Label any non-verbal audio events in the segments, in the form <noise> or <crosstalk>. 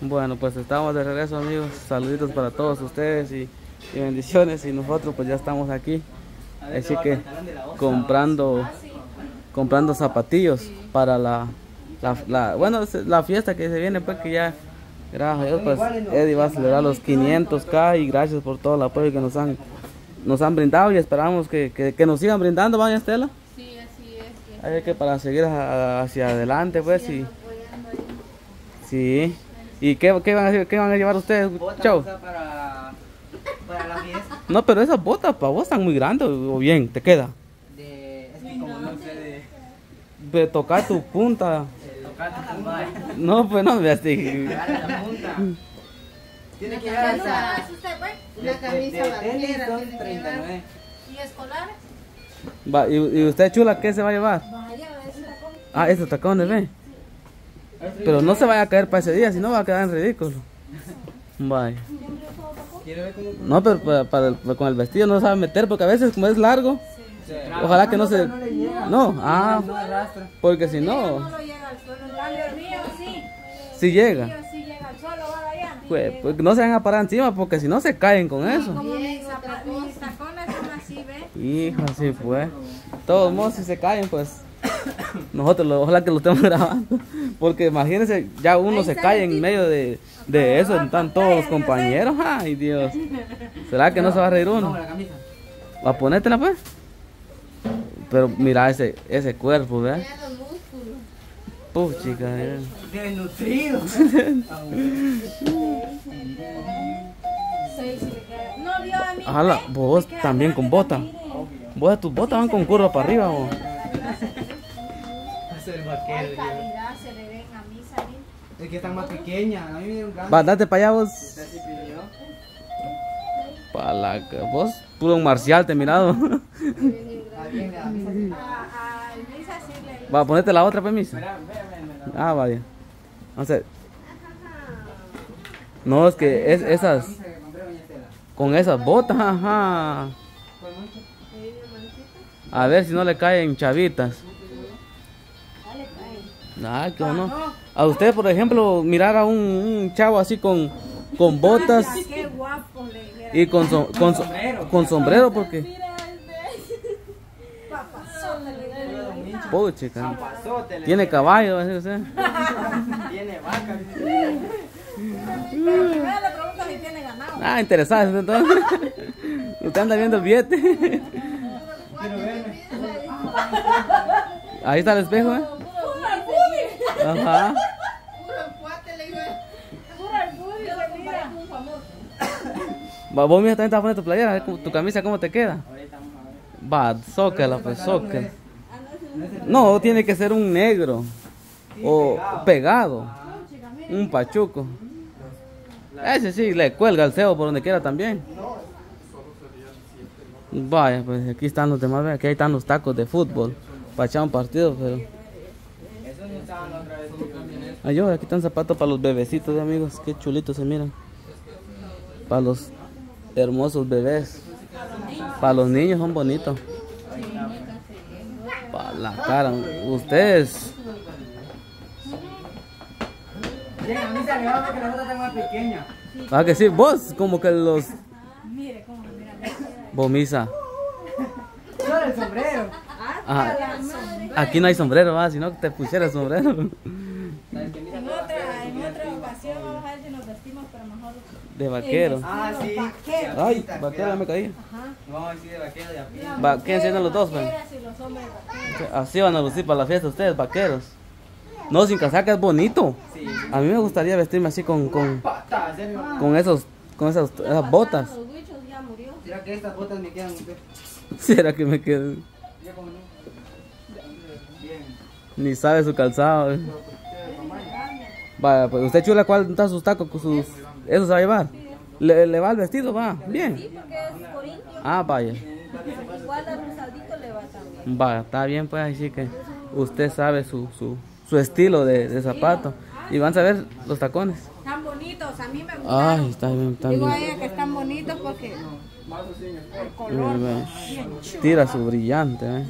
Bueno, pues estamos de regreso amigos. Saluditos para todos ustedes y, y bendiciones. Y nosotros pues ya estamos aquí. Así que comprando comprando zapatillos para la, la, la- bueno la fiesta que se viene pues que ya gracias a Dios pues Eddie va a celebrar los 500k y gracias por todo el apoyo que nos han nos han brindado y esperamos que, que, que nos sigan brindando, ¿vaya Estela? Sí, así es. Hay que para seguir hacia adelante pues y sí. ¿Y qué, qué, van a, qué van a llevar ustedes? Chau. para, para la fiesta. No, pero esas botas para vos están muy grandes o bien, te queda. De, es que como no sé de, De tocar tu punta. de tocar tu punta, No, pues no, veas, sí. pegarle la punta. Tiene que ¿Qué llevar número hasta es usted, güey? de, Una camisa de, de vaquera tenis son tiene que 39. ¿Y escolares? Va, ¿y, y usted chula qué se va a llevar? Vaya, ese tacón. Ah, esos tacones, ve. Pero no se vaya a caer para ese día, si no va a quedar en ridículo. Vaya. No, pero para, para el- con el vestido no sabe meter porque a veces como es largo, ojalá que no se... no ah, porque si No sí. si llega. mío sí llega al suelo, va allá. Pues, pues no se van a parar encima porque si no se caen con eso. Hijo, así fue. Todos modos, si se caen, pues <coughs> nosotros lo- ojalá que lo estemos <laughs> grabando. Porque imagínense, ya uno se cae en medio de, de eso, están todos los compañeros. Ay, Dios. ¿Será que no se va a reír No, uno? ¿Va a ponértela, pues? Pero mira ese, ese cuerpo, ¿verdad? Puf, chica. <laughs> eh. Desnutrido. Ojalá, ¿ve? vos también con bota. Vos, tus botas van con curva para arriba, vos. Digo. calidad se le ven a mí salir. Es que están más pequeñas. A mí me dieron grandes. Va, date para allá, vos. Esta sí pidió. Pa' la que- vos, puro marcial, te he mirado. Está <laughs> bien, la camisa sí. A, a Elisa sí le Va a ponerte la otra permiso. Ve, la- Ah, vaya. Vamos a ver. No, es que es, esas, con esas botas, ajá. A ver si no le caen chavitas. Ah, que no. A usted, por ejemplo, mirar a un, un chavo así con, con botas Qué guapo le le- y con, som- con, som- con sombrero, porque... <laughs> Le- Tiene caballo, así usted. <laughs> Tiene vaca. Pero primero le pregunto si tiene ganado. Ah, interesado entonces. <laughs> Usted anda viendo el billete. Ahí está el espejo, ¿eh? Ajá. Puro cuate, le digo. Booty, se mira. Va, Vos mismo también a poner tu playera, tu camisa cómo te queda. Ahorita vamos a ver. Va, zócala, pues zócala. No, tiene que ser un negro. O pegado. Un pachuco. Ese sí, le cuelga el cebo por donde quiera también. Vaya, pues aquí están los demás, aquí están los tacos de fútbol. Para echar un partido, pero... Eso no estaban la otra vez en tu camioneta. Ay, yo, aquí están zapatos para los bebecitos, amigos. Qué chulitos se miran. Para los hermosos bebés. Para los niños son bonitos. Para la cara. Ustedes. Bien, a mí se me va porque la otra está más pequeña. Ah, que sí, vos, como que los. Mire cómo mira. Bomisa. Yo el sombrero. Ajá. Aquí no hay sombrero, va, si no te pusiera sombrero. En otra, en otra ocasión vamos a ver si nos vestimos, pero mejor. De vaquero. Ah, sí. Vaquero. Ay, vaquero, ya me caí. Ajá. No, sí, de vaquero de a pie. Va, ¿Qué encienden los dos, pues? Así van a lucir para la fiesta ustedes, vaqueros. No, sin casaca es bonito. Sí. A mí me gustaría vestirme así con, con, serio. con esos, con esas, esas botas. Mira que estas botas me quedan usted. <laughs> ¿Será que me quedo? Ni sabe su calzado. eh. Vaya, pues usted chula, ¿cuál está sus tacos? con sus... ¿Eso se va a llevar? ¿Le, le va el vestido? Va, bien. Porque es corintio. Ah, vaya. Igual al rosadito le va también. Vaya, está bien, pues así que usted sabe su, su, su estilo de, de zapato. Y van a ver los tacones. Están bonitos, a mí me gustan. Ay, está bien, está Digo a bien. ella que están bonitos porque el color Bien, bien. Tira su brillante, eh.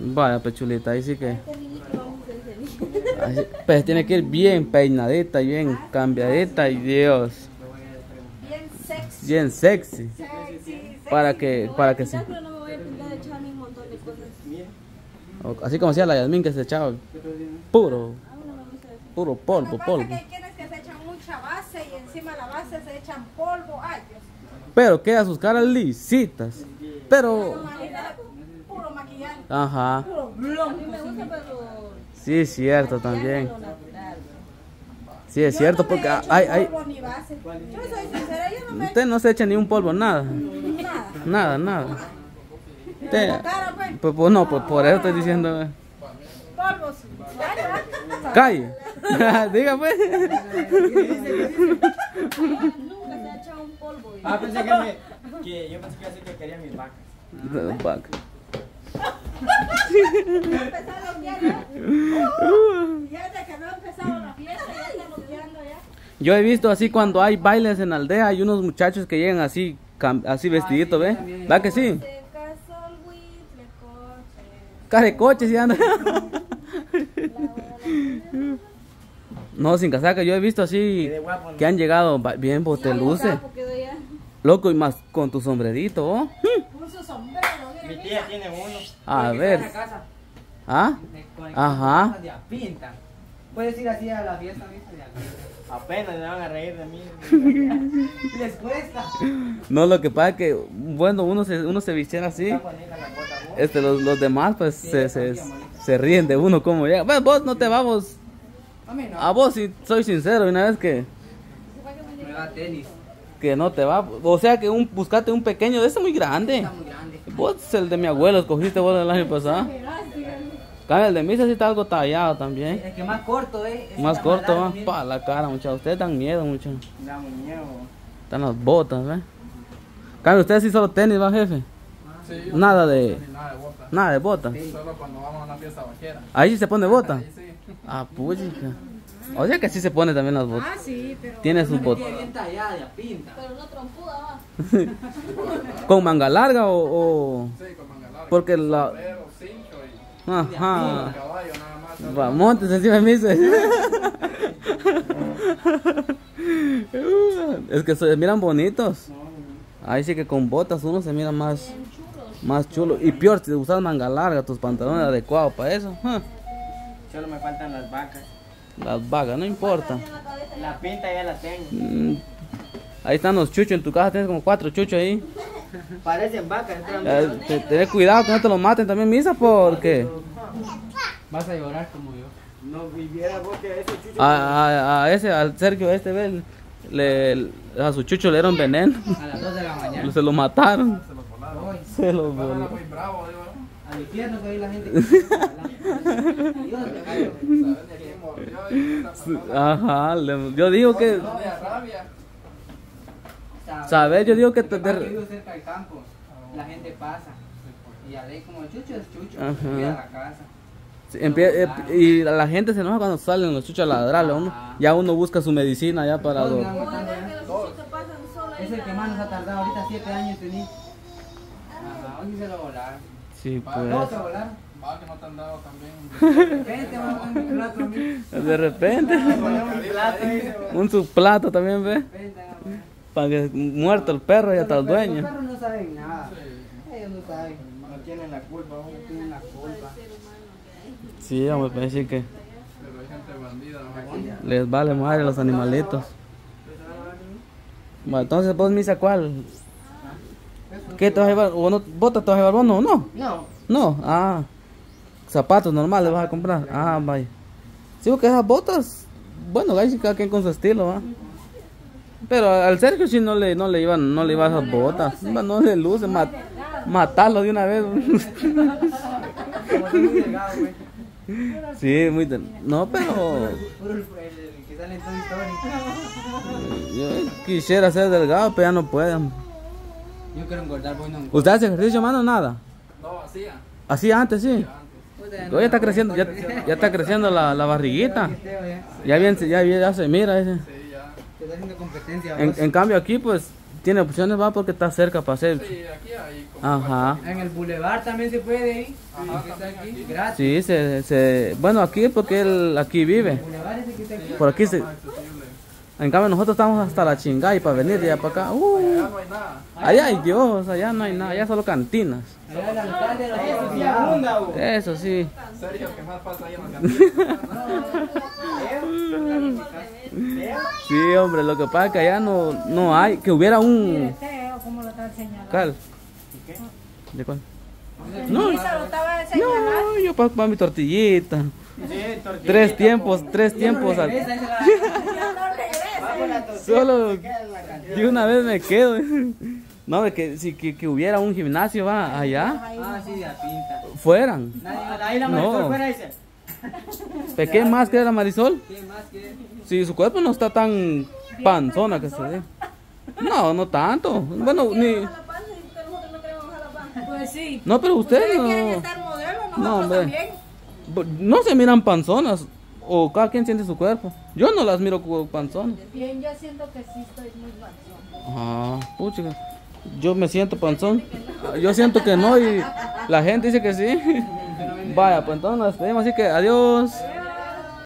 Vaya, pues chulita, ahí sí que. Así, pues tiene que ir bien peinadita, bien cambiadita y Dios, Bien sexy. bien sexy. Para que, para que se, así como hacía la Yasmin que se echaba puro, puro polvo, polvo. es que hay quienes que se echan mucha base y encima de la base se echan polvo. Ay, Dios. Pero queda sus caras lisitas. Pero. Ajá. A mí me gusta, pero. sí es cierto también. Sí es Yo cierto no porque hay, hay, polvo ni base. Yo soy sincera, yo no me usted no se echa ni un polvo, nada, nada. nada, nada. Usted, cara, pues, pues, pues no, pues por eso estoy diciendo. polvos. Calle. <laughs> Diga pues. Nunca se ha echado un polvo. Ah, pensé que me. Que yo pensé que iba a decir que quería mis vacas. Vaca. <laughs> Yo he visto así cuando hay bailes en aldea, hay unos muchachos que llegan así, así vestiditos, ¿ve? ¿Va que sí? Se casó el huitlecoche. Care coches y anda. <laughs> No, sin casaca, yo he visto así Quedé guapo, ¿no? que han llegado bien. Guapo quedó ya. Loco, y más con tu sombrerito, ¿oh? <laughs> Mi tía tiene uno. A ver. en casa. ¿Ah? Ajá. de pinta. Puedes ir así a la fiesta, ¿viste? De. Apenas le van a reír de mí. <laughs> Les cuesta. No, lo que pasa es que, bueno, uno se, uno se vistiera así. Este, los, los demás, pues, se, se, se ríen de uno como llega. Bueno, vos no te vamos. A mí no. A vos, si soy sincero, una vez que, Me da tenis. que no te va. O sea, que un, buscate un pequeño de ese muy grande. Está muy grande. Vos, el de mi abuelo, escogiste vos el año pasado. Cambia, el de mí sí está algo tallado también. Es que más corto, ¿eh? Ese Más corto, mira. pa la cara, muchachos. Ustedes dan miedo, muchachos. Da muy miedo. Están las botas, ¿ves? Cambia, ustedes sí solo tenis, ¿va, jefe? Sí, Nada no de, nada de bota. nada de botas. Solo cuando vamos a una fiesta vaquera. Ahí sí se pone bota. Ahí sí. Ah, puchica. O sea que sí se pone también las botas. Ah, sí, pero. Tiene sus botas. Tiene bien tallada, pinta. Pero no trompuda, va. <laughs> ¿Con manga larga o...? o- Sí, con manga larga. Porque la... Sombrero, cincho y Ajá. caballo nada más. Va, montes encima de mí. dice. <laughs> es que se miran bonitos. Ahí sí que con botas uno se mira más, más chulo. Y peor, si usas manga larga, tus pantalones adecuados para eso. Solo me faltan las vacas. Las vagas, no importa. La pinta ya la tengo. Mm, Ahí están los chuchos en tu casa, tienes como cuatro chuchos ahí. Parecen vacas, entran Eh, te- Ten cuidado que no te los maten también, misa, porque Vas a llorar como yo. No viviera vos que ese chucho. a, a- a ese, al Sergio este, ve, le, a su chucho le dieron veneno. A las 2 de la mañana. Se lo mataron. Se los volaron. Hoy. Se lo volaron. muy bravo, digo. Al infierno que ahí la gente. <laughs> Ajá, le- yo digo que, No. ¿sabes? Yo digo que te, cerca del campo. La gente pasa. Y ya ley como el chucho es chucho. Ajá. Cuida la casa. sí, empie- eh, y la gente se enoja cuando salen los chuchos a ladrarle a uno. Ya uno busca su medicina ya para los ahí Es el que más nos ha tardado ahorita, 7 años tenía. Ah. Ajá, hoy se lo volaron. Sí, No, pues. se volaron. Va que no te han dado también. <laughs> De repente un su plato también, ve. Para que muerto el perro ya está el Los perros- dueño. Los perros no saben nada. Ellos no saben. No tienen la culpa, no tienen la culpa. Sí, hombre, sí que Pero hay gente bandida. ¿no? les vale madre los animalitos. Bueno, entonces vos, misa, ¿cuál? ¿Qué te vas a llevar? ¿O no, ¿Botas te vas a llevar vos? No, no. No, No, ah. Zapatos normales vas a comprar. Ah, vaya. Sí, porque esas botas, bueno, cada quien con su estilo, ¿va? Pero al Sergio sí no le, no le iban, no le iban esas botas. No, no le luce, mat- matarlo de una vez. como soy muy delgado, güey. sí, muy No, pero yo quisiera ser delgado, pero ya no pueden. Yo quiero engordar, voy no. ¿Usted hace ejercicio, mano? Nada. No, hacía. Así antes, sí. Ya ya está creciendo, ya, ya está creciendo la, la barriguita. Ya. Ya bien, ya, bien- ya se mira ese. Ya. En, cambio aquí pues tiene opciones, va, porque está cerca para hacer. Sí, aquí hay como Ajá. En el boulevard también se puede ir. Ajá, Está también aquí, aquí. gratis. Sí, se, se, bueno, aquí porque él aquí vive. Por aquí se, en cambio nosotros estamos hasta la chingada y para venir allá para acá. uh, no hay nada. allá hay Dios, allá no hay nada, allá solo cantinas. Allá la mitad de la Eso sí abunda, bo. Eso sí. Serio, que más falta ahí en la <laughs> cantina. Sí, hombre, lo que pasa es que allá no, no hay, que hubiera un... O como lo está señalando. ¿Cuál? ¿De cuál? No, Lisa lo estaba señalando. no, yo para mi tortillita. Tres tiempos, tres tiempos. al- Solo de una vez me quedo. <laughs> No, de que si que, que hubiera un gimnasio va allá, Ah, sí, de pinta. fueran. Ahí la No. Marisol fuera dice. ¿Pe qué más que la Marisol? ¿Qué más quiere? Si su cuerpo no está tan panzona que se ve. No, no tanto. <laughs> Bueno, ni. Que no. Pues sí. No, pero Ustedes ustedes quieren no. estar modelos, No, nosotros hombre. también. No se miran panzonas. O cada quien siente su cuerpo. Yo no las miro como panzonas. Bien, yo siento que sí estoy muy panzón. Ah, pucha. Yo me siento panzón. Yo siento que no y la gente dice que sí. <laughs> Vaya, pues entonces nos despedimos así que. Adiós.